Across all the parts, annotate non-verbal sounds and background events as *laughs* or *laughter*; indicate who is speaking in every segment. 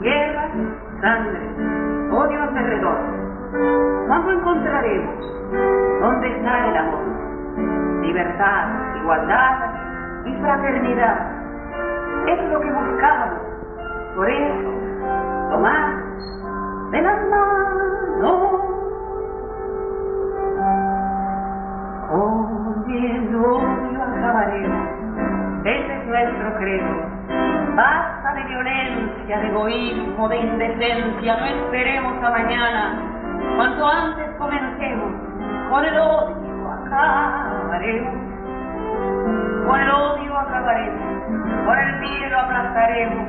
Speaker 1: Guerra, sangre, odio alrededor. ¿Cuándo encontraremos? ¿Dónde está el amor? Libertad, igualdad y fraternidad. Es lo que buscamos. Basta de violencia, de egoísmo, de indecencia. No esperemos a mañana. Cuanto antes comencemos, con el odio acabaremos. Con el odio acabaremos. Con el miedo aplastaremos.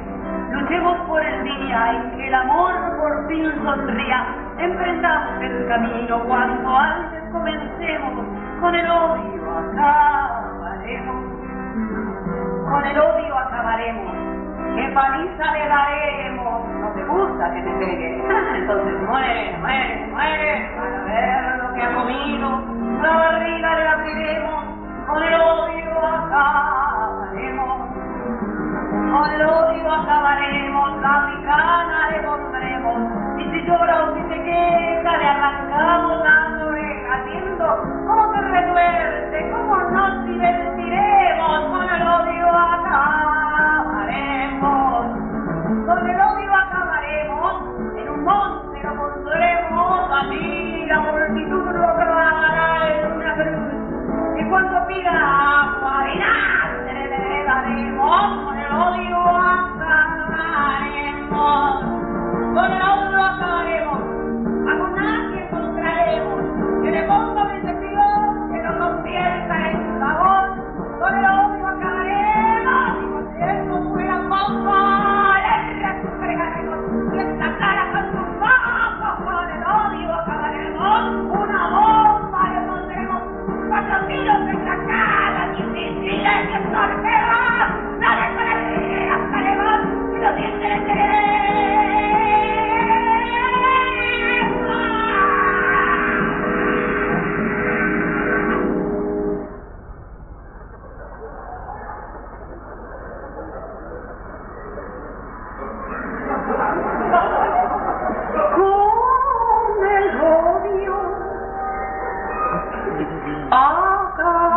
Speaker 1: Luchemos por el día en que el amor por fin sonría. Emprendamos el camino cuanto antes comencemos. Con el odio acabaremos con el odio acabaremos. ¿Qué paliza le daremos? No te gusta que te pegue. *laughs* Entonces muere, muere, muere, para ver lo que ha comido. La barriga le abriremos, con el odio acabaremos. Con el odio acabaremos, la picana le pondremos. Y si llora o si Oh, God.